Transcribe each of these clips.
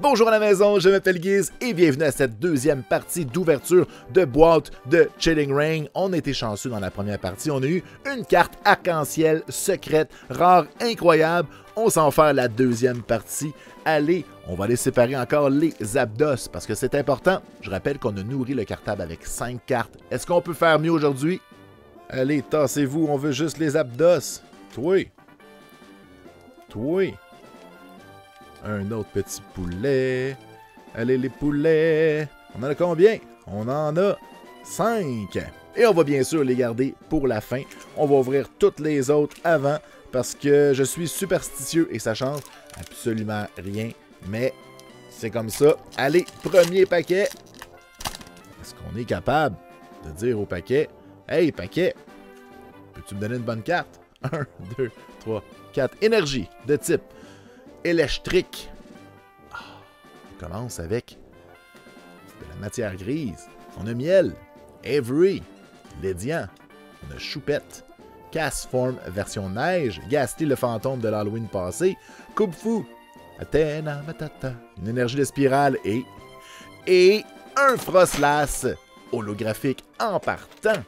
Bonjour à la maison, je m'appelle Guiz et bienvenue à cette deuxième partie d'ouverture de boîte de Chilling Ring. On été chanceux dans la première partie, on a eu une carte arc-en-ciel secrète, rare, incroyable. On s'en fait la deuxième partie. Allez, on va aller séparer encore les abdos parce que c'est important. Je rappelle qu'on a nourri le cartable avec 5 cartes. Est-ce qu'on peut faire mieux aujourd'hui? Allez, tassez-vous, on veut juste les abdos. Toi. Toi. Un autre petit poulet. Allez, les poulets. On en a combien? On en a 5. Et on va bien sûr les garder pour la fin. On va ouvrir toutes les autres avant parce que je suis superstitieux et ça change absolument rien. Mais c'est comme ça. Allez, premier paquet. Est-ce qu'on est capable de dire au paquet Hey, paquet, peux-tu me donner une bonne carte 1, 2, 3, 4. Énergie de type électrique. Ah, on commence avec de la matière grise. On a miel, Avery, Lédian, on a choupette, Casse-Forme version neige, Gasty le fantôme de l'Halloween passé, Coupe Fou, Athéna Matata, une énergie de spirale et. et un Frostlass holographique en partant.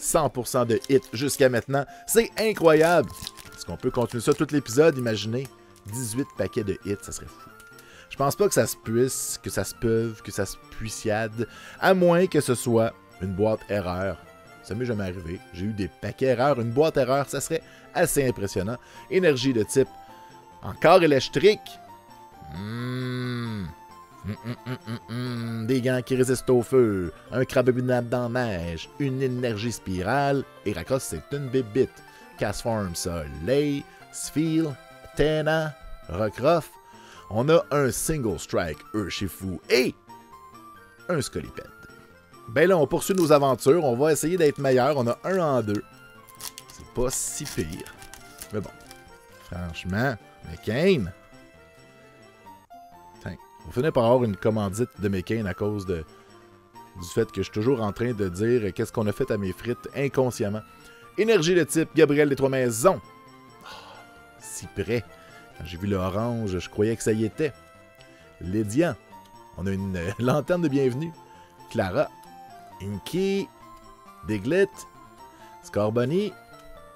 100% de hit jusqu'à maintenant. C'est incroyable. Est-ce qu'on peut continuer ça tout l'épisode? Imaginez 18 paquets de hits, ça serait fou. Je pense pas que ça se puisse, que ça se peut, que ça se puissiade, à moins que ce soit une boîte erreur. Ça m'est jamais arrivé. J'ai eu des paquets erreurs. Une boîte erreur, ça serait assez impressionnant. Énergie de type encore électrique. Mmh. Mmh, mmh, des gants qui résistent au feu, un crabe abominable dans la neige, une énergie spirale, et Rakos c'est une bébite. Castform Soleil, Sphil, Tena, Rockruff. On a un Single Strike Urshifu et un Scoliped. Ben là, on poursuit nos aventures, on va essayer d'être meilleur, on a un en deux. C'est pas si pire. Mais bon, franchement, McCain, on finit par avoir une commandite de McCain à cause de, du fait que je suis toujours en train de dire qu'est-ce qu'on a fait à mes frites inconsciemment. Énergie de type Gabriel des Trois Maisons. Si près. J'ai vu l'orange, je croyais que ça y était. Lédian. On a une lanterne de bienvenue. Clara. Inky. Diglett. Scorbunny.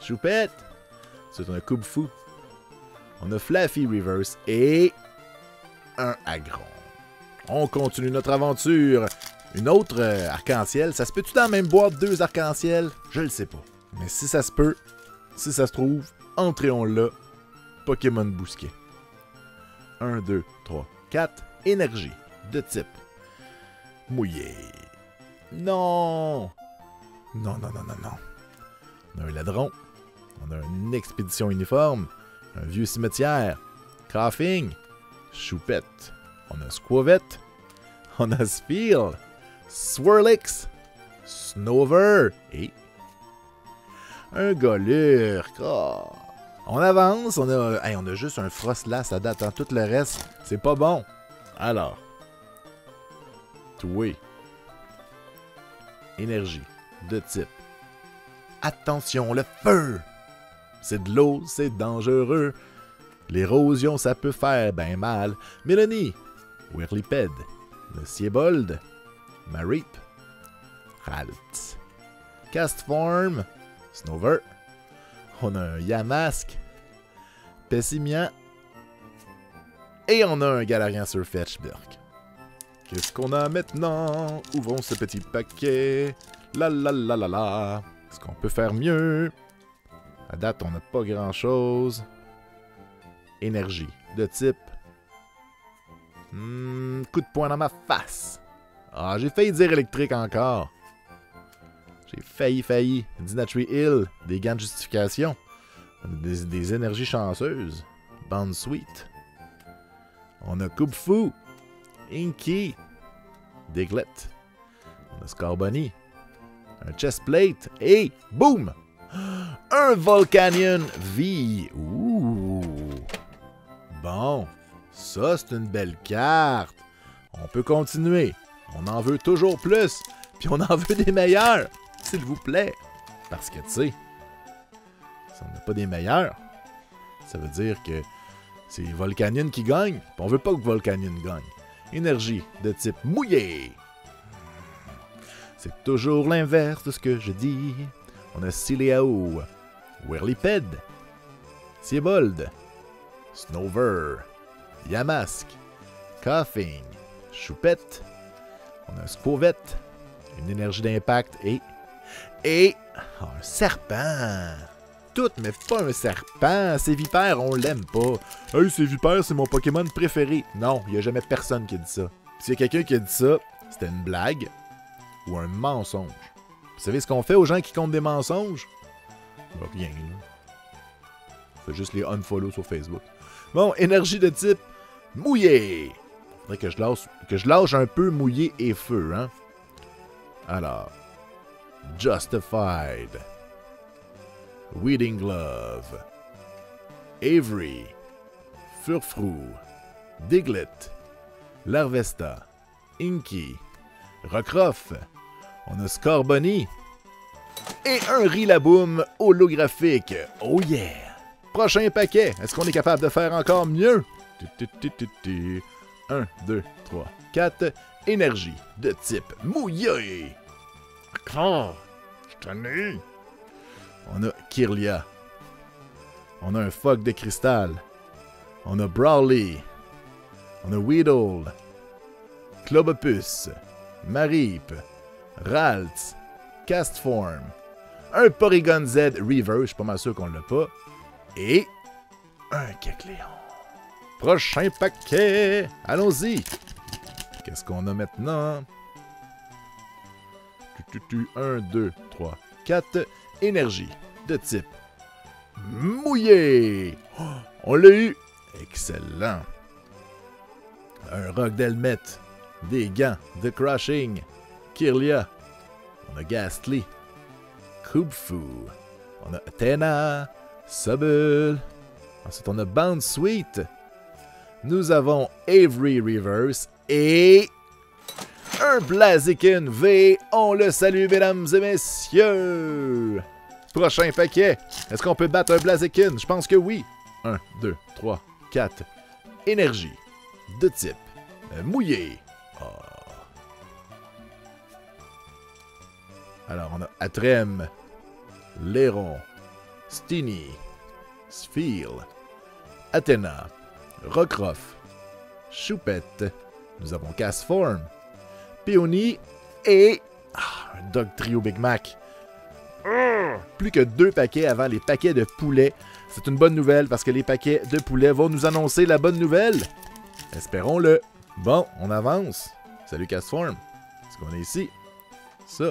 Choupette. C'est un coupe fou. On a Fluffy Reverse et un agron. On continue notre aventure. Une autre euh, arc-en-ciel. Ça se peut-tu dans même boîte deux arc-en-ciel? Je le sais pas. Mais si ça se peut, si ça se trouve, entrons là. Pokémon Bousquet. 1, 2, 3, 4. Énergie. De type. Mouillé. Non! Non, non, non, non, non. On a un ladron. On a une expédition uniforme. Un vieux cimetière. Coughing. Choupette. On a Squavette. On a Spiel. Swirlix. Snover. Et. Un Golurk. Oh. On avance. On a, on a juste un Frostlass à date. Hein. Tout le reste, c'est pas bon. Alors. Toué. Énergie. De type. Attention, le feu! C'est de l'eau, c'est dangereux. L'érosion, ça peut faire ben mal. Mélanie, Whirliped, le Siebold, Marip, Halt, Castform, Snover, on a un Yamask, Pessimian, et on a un Galarian sur Fetchberg. Qu'est-ce qu'on a maintenant? Ouvrons ce petit paquet. La la la la la. Est-ce qu'on peut faire mieux? À date, on n'a pas grand-chose énergie de type hmm, coup de poing dans ma face. Ah, j'ai failli dire électrique encore. J'ai failli, failli. Dinatry Hill, des gants de justification. Des, des énergies chanceuses. Band Sweet. On a Coupe Fou. Inky. Diglett. On a Scarbunny. Un chestplate. Et boum! Un Volcanion V. Ouh! Bon, ça c'est une belle carte. On peut continuer. On en veut toujours plus. Puis on en veut des meilleurs, s'il vous plaît. Parce que, tu sais, si on n'a pas des meilleurs, ça veut dire que C'est Volcanion qui gagne. On veut pas que Volcanion gagne. Énergie de type mouillé. C'est toujours l'inverse de ce que je dis. On a Sileao, Whirliped, Siebold, Snover, Yamask, Coughing, Choupette, on a un Squovette, une énergie d'impact et. Et. un serpent! Tout, mais pas un serpent. C'est vipère, on l'aime pas. Hey, c'est vipère, c'est mon Pokémon préféré. Non, il y a jamais personne qui a dit ça. S'il y a quelqu'un qui a dit ça, c'était une blague ou un mensonge. Vous savez ce qu'on fait aux gens qui comptent des mensonges? Rien, là. Fait juste les unfollow sur Facebook. Bon, énergie de type mouillé. Faudrait que je lâche, que je lâche un peu mouillé et feu, hein? Alors, Justified, Weeding Glove, Avery, Furfrou, Diglett, Larvesta, Inky, Rockruff, on a Scorbunny. Et un Rilaboom holographique. Oh yeah! Prochain paquet, est-ce qu'on est capable de faire encore mieux? 1, 2, 3, 4. Énergie de type mouillé. Je ai. On a Kirlia. On a un Fog de cristal. On a Brawley. On a Weedle. Clobopus. Marip. Ralts. Castform. Un Porygon Z Reverse, je suis pas mal sûr qu'on l'a pas. Et un Kecleon. Prochain paquet! Allons-y! Qu'est-ce qu'on a maintenant? 1, 2, 3, 4. Énergie de type mouillé. Oh, on l'a eu! Excellent! Un rock d'helmet, des gants de crushing, Kirlia, on a Ghastly, Kubfu, on a Athena, Subble, ensuite on a Bound Sweet, nous avons Avery Reverse et un Blaziken V. On le salue, mesdames et messieurs. Prochain paquet. Est-ce qu'on peut battre un Blaziken? Je pense que oui. 1, 2, 3, 4. Énergie. De type. Euh, mouillé. Ah. Alors, on a Atrem, Léron, Stini, Sphil, Athéna, Rockruff, Choupette, nous avons Castform, Peony et ah, un Dog Trio Big Mac. Plus que deux paquets avant les paquets de poulet. C'est une bonne nouvelle parce que les paquets de poulet vont nous annoncer la bonne nouvelle. Espérons-le. Bon, on avance. Salut Castform. Est-ce qu'on est ici? Ça.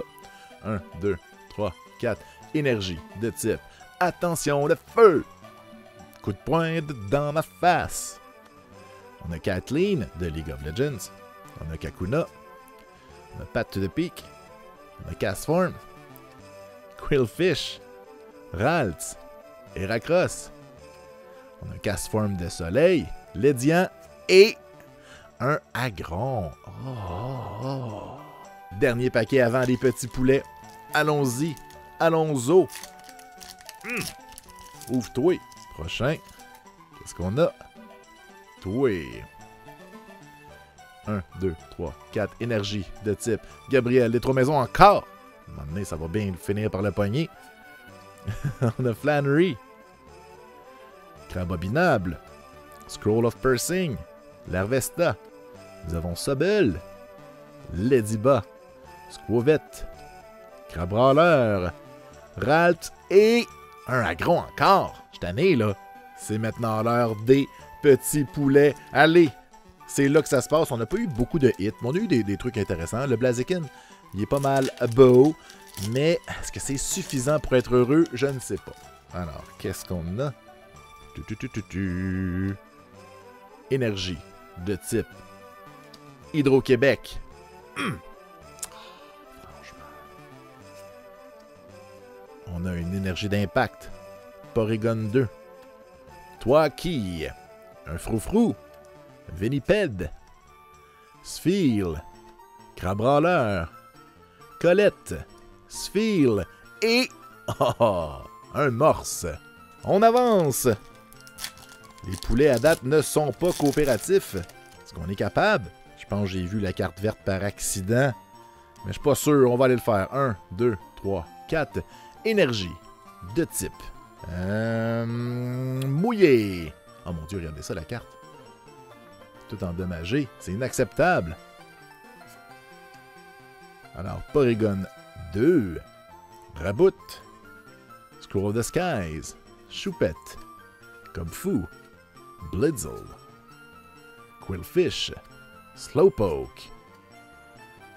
1, 2, 3, 4. Énergie de type. Attention, le feu! Coup de poing dans ma face. On a Kathleen de League of Legends. On a Kakuna. A Pat to the Peak. A Castform. Quillfish. Ralts. Heracross. On a Castform de Soleil. Lédian. Et un Agron. Oh, Dernier paquet avant les petits poulets. Allons-y. Allons-y. Mmh. Ouvre-toi. Prochain. Qu'est-ce qu'on a? Toi. 1, 2, 3, 4. Énergie de type Gabriel. Les trois maisons encore. À un moment donné, ça va bien finir par le poignet. On a Flannery. Crabobinable. Scroll of Pursing. Larvesta. Nous avons Sobel. Ladyba. Squovette. Crabrawler. Ralt et un agron encore. Je tanné, là. C'est maintenant l'heure des petits poulets. Allez, c'est là que ça se passe. On n'a pas eu beaucoup de hits, mais on a eu des, trucs intéressants. Le Blaziken, il est pas mal beau, mais est-ce que c'est suffisant pour être heureux? Je ne sais pas. Alors, qu'est-ce qu'on a? Énergie de type Hydro-Québec. Hum. On a une énergie d'impact. Porygon 2. Toi qui? Un froufrou. Vénipède. Sphil. Crabrawler. Colette. Sphil. Et. Oh, un morse. On avance. Les poulets à date ne sont pas coopératifs. Est-ce qu'on est capable? Je pense que j'ai vu la carte verte par accident. Mais je suis pas sûr, on va aller le faire. 1, 2, 3, 4. Énergie. De type. Euh, mouillé. Oh mon dieu, regardez ça, la carte. Tout endommagé. C'est inacceptable. Alors, Porygon 2. Rabout. Scroll of the Skies. Choupette. Fou. Blitzel. Quillfish. Slowpoke.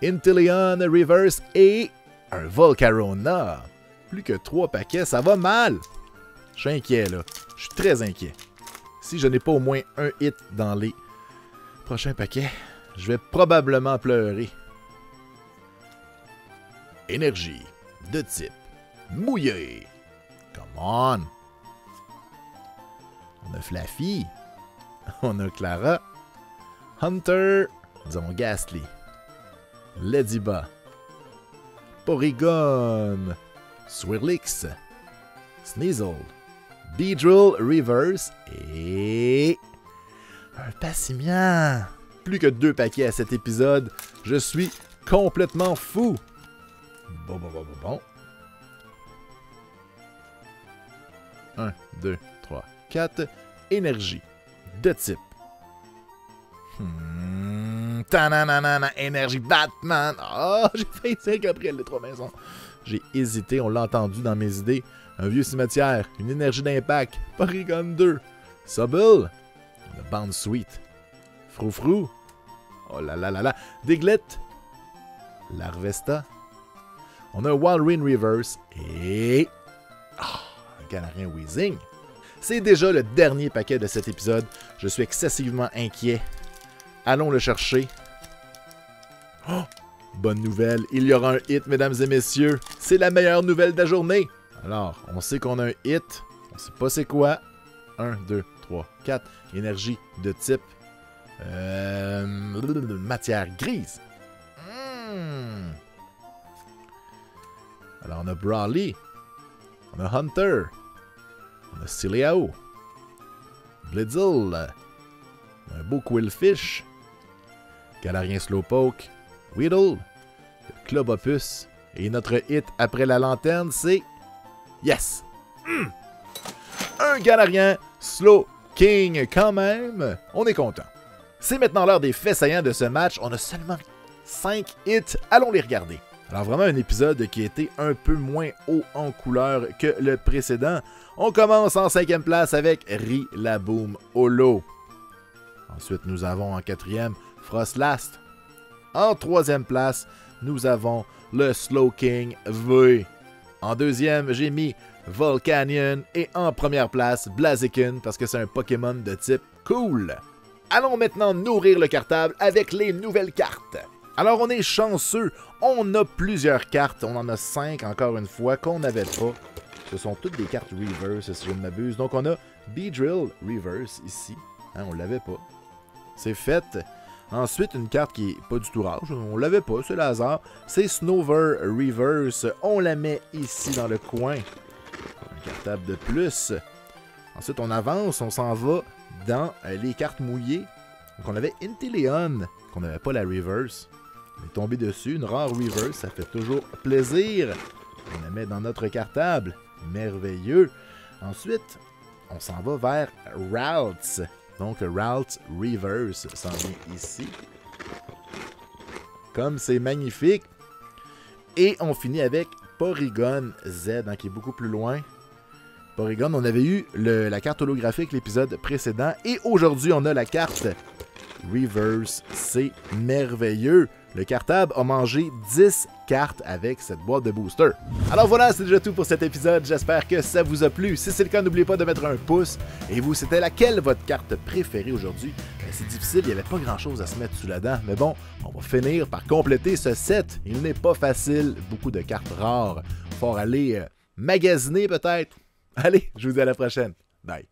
Inteleon Reverse et un Volcarona. Plus que trois paquets, ça va mal. Je suis inquiet là. Je suis très inquiet. Si je n'ai pas au moins un hit dans les prochains paquets, je vais probablement pleurer. Énergie de type mouillé. Come on. On a Flaffy. On a Clara. Hunter. Disons Ghastly. Ladyba. Porygon. Swirlix. Sneasel. Beedrill Reverse et un Passimian. Plus que deux paquets à cet épisode. Je suis complètement fou. Bon, bon, bon, bon, bon. 1, 2, 3, 4. Énergie. De type. Hmm. Tananana, énergie Batman. Oh, j'ai fait 5 après les trois maisons. J'ai hésité, on l'a entendu dans mes idées. Un vieux cimetière, une énergie d'impact, Porygon 2, Subble, une bande sweet, Froufrou, oh là là là là, Diglett, Larvesta, on a Walrein Reverse et. Oh, un Galarin Weezing. C'est déjà le dernier paquet de cet épisode. Je suis excessivement inquiet. Allons le chercher. Oh, bonne nouvelle, il y aura un hit, mesdames et messieurs. C'est la meilleure nouvelle de la journée. Alors, on sait qu'on a un hit. On sait pas c'est quoi. 1, 2, 3, 4. Énergie de type. Euh, matière grise. Hmm. Alors, on a Brawly. On a Hunter. On a Ciliao. Blitzel. Un beau Quillfish. Galarien Slowpoke. Weedle. Club Opus. Et notre hit après la lanterne, c'est. Yes! Hmm. Un Galarien Slow King, quand même. On est content. C'est maintenant l'heure des faits saillants de ce match. On a seulement 5 hits. Allons les regarder. Alors vraiment un épisode qui était un peu moins haut en couleur que le précédent. On commence en cinquième place avec Rillaboom Holo. Ensuite, nous avons en quatrième Frostlast. En troisième place, nous avons le Slow King V. En deuxième, j'ai mis Volcanion. Et en première place, Blaziken, parce que c'est un Pokémon de type cool. Allons maintenant nourrir le cartable avec les nouvelles cartes. Alors on est chanceux, on a plusieurs cartes, on en a cinq encore une fois qu'on n'avait pas. Ce sont toutes des cartes reverse si je ne m'abuse. Donc on a Beedrill reverse ici, hein, on l'avait pas. C'est fait. Ensuite, une carte qui est pas du tout rare, on l'avait pas, c'est le hasard. C'est Snover Reverse, on la met ici dans le coin. Un cartable de plus. Ensuite, on avance, on s'en va dans euh, les cartes mouillées. Donc on avait Inteleon, qu'on n'avait pas la reverse. On est tombé dessus, une rare reverse, ça fait toujours plaisir. On la met dans notre cartable. Merveilleux. Ensuite, on s'en va vers Routes. Donc, Routes Reverse s'en vient ici. Comme c'est magnifique. Et on finit avec Porygon Z, hein, qui est beaucoup plus loin. Porygon, on avait eu la carte holographique l'épisode précédent. Et aujourd'hui, on a la carte Reverse. C'est merveilleux. Le cartable a mangé 10 cartes avec cette boîte de booster. Alors voilà, c'est déjà tout pour cet épisode. J'espère que ça vous a plu. Si c'est le cas, n'oubliez pas de mettre un pouce. Et vous, c'était laquelle votre carte préférée aujourd'hui? Ben, c'est difficile, il n'y avait pas grand-chose à se mettre sous la dent. Mais bon, on va finir par compléter ce set. Il n'est pas facile. Beaucoup de cartes rares. Faut aller euh, magasiner peut-être. Allez, je vous dis à la prochaine. Bye.